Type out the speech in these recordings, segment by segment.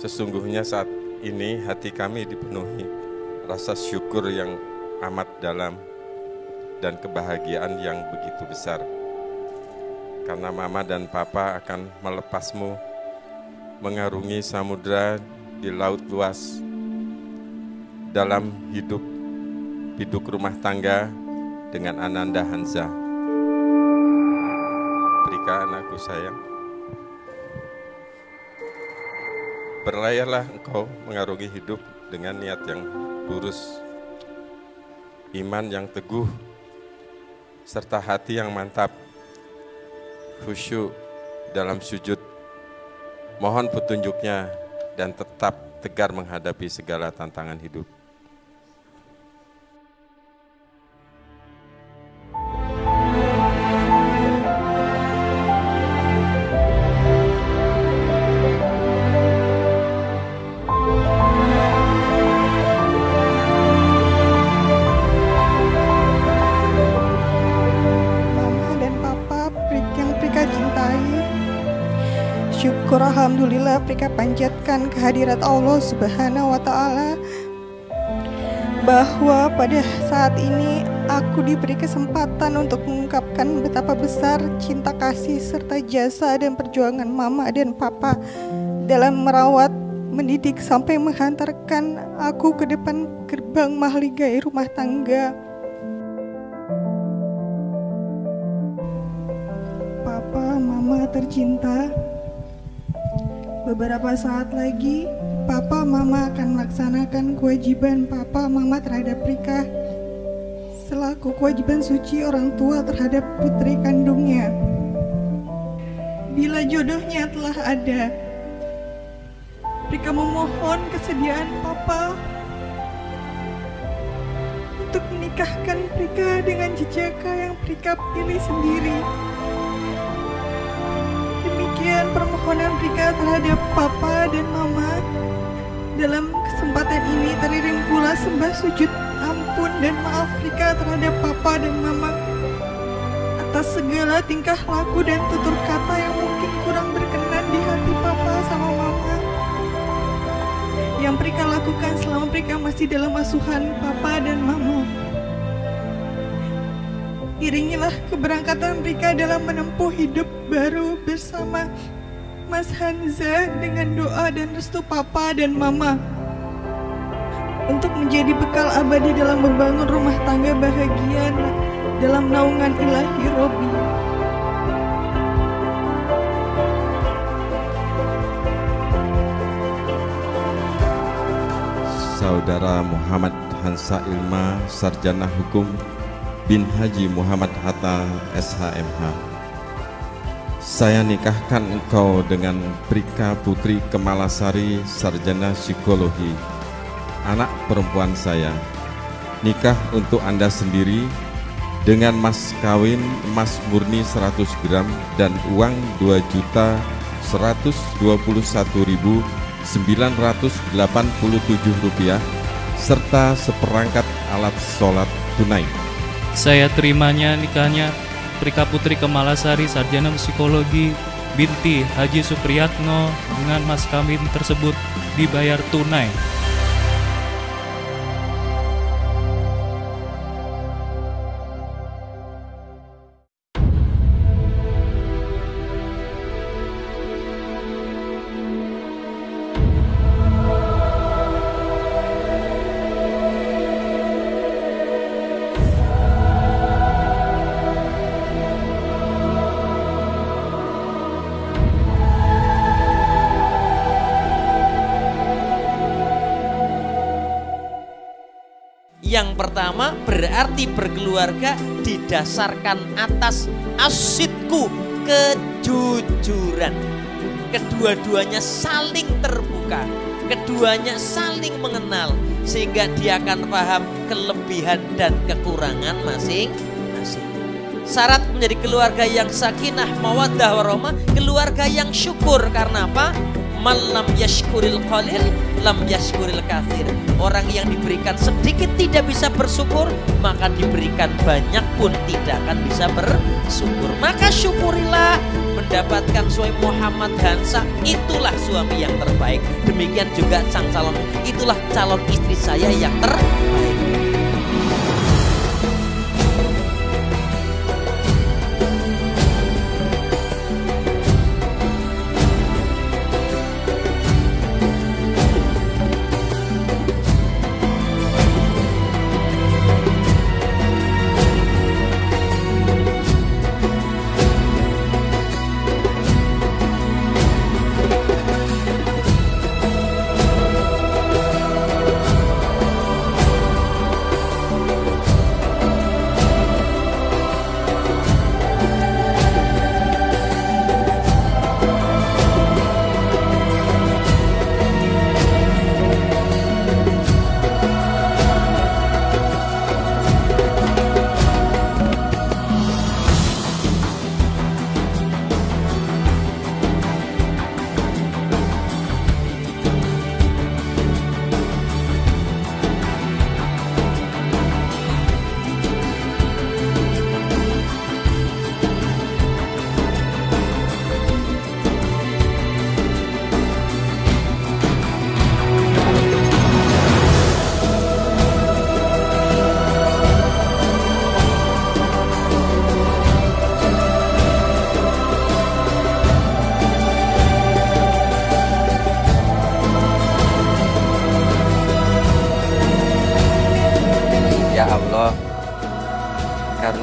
Sesungguhnya saat ini hati kami dipenuhi rasa syukur yang amat dalam dan kebahagiaan yang begitu besar. Karena mama dan papa akan melepasmu mengarungi samudera di laut luas dalam hidup biduk rumah tangga dengan Ananda Hanza. Prika anakku sayang. Berlayarlah engkau mengarungi hidup dengan niat yang lurus, iman yang teguh, serta hati yang mantap, khusyuk dalam sujud. Mohon petunjuknya dan tetap tegar menghadapi segala tantangan hidup. Syukur Alhamdulillah Prika panjatkan kehadirat Allah Subhanahu wa Ta'ala bahwa pada saat ini aku diberi kesempatan untuk mengungkapkan betapa besar cinta kasih serta jasa dan perjuangan Mama dan Papa dalam merawat, mendidik sampai menghantarkan aku ke depan gerbang mahligai rumah tangga. Papa, Mama tercinta. Beberapa saat lagi, Papa, Mama akan melaksanakan kewajiban Papa, Mama terhadap Rika selaku kewajiban suci orang tua terhadap putri kandungnya. Bila jodohnya telah ada, Rika memohon kesediaan Papa untuk menikahkan Rika dengan jejaka yang Rika pilih sendiri. Demikian permohonan Rika terhadap Papa dan Mama. Dalam kesempatan ini teriring pula sembah sujud ampun dan maaf Rika terhadap Papa dan Mama atas segala tingkah laku dan tutur kata yang mungkin kurang berkenan di hati Papa sama Mama. Yang Rika lakukan selama Rika masih dalam asuhan Papa dan Mama. Iringilah keberangkatan Rika dalam menempuh hidup baru bersama Mas Hanza dengan doa dan restu Papa dan Mama untuk menjadi bekal abadi dalam membangun rumah tangga bahagia dalam naungan ilahi Robi. Saudara Muhammad Hansa Ilma, Sarjana Hukum bin Haji Muhammad Hatta SHMH. Saya nikahkan engkau dengan Prika Putri Kemalasari, Sarjana Psikologi, anak perempuan saya. Nikah untuk Anda sendiri dengan mas kawin emas murni 100 gram dan uang 2 juta 121.987 rupiah serta seperangkat alat sholat tunai. Saya terimanya nikahnya Prika Putri Kemalasari Sarjana Psikologi binti Haji Supriyatno dengan mas kawin tersebut dibayar tunai. Yang pertama berarti berkeluarga didasarkan atas asidku kejujuran. Kedua-duanya saling terbuka, keduanya saling mengenal sehingga dia akan paham kelebihan dan kekurangan masing-masing. Syarat menjadi keluarga yang sakinah, mawaddah warahmah, keluarga yang syukur karena apa? Malam yashkuril qalil lam yashkuril kathir. Orang yang diberikan sedikit tidak bisa bersyukur, maka diberikan banyak pun tidak akan bisa bersyukur. Maka syukurilah mendapatkan suami Muhammad Hansa, itulah suami yang terbaik. Demikian juga sang calon, itulah calon istri saya yang terbaik.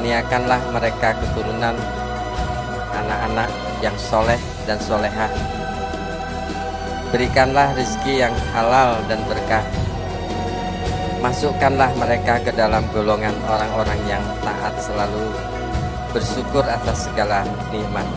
Karuniakanlah mereka keturunan anak-anak yang soleh dan solehah. Berikanlah rezeki yang halal dan berkah. Masukkanlah mereka ke dalam golongan orang-orang yang taat selalu bersyukur atas segala nikmat.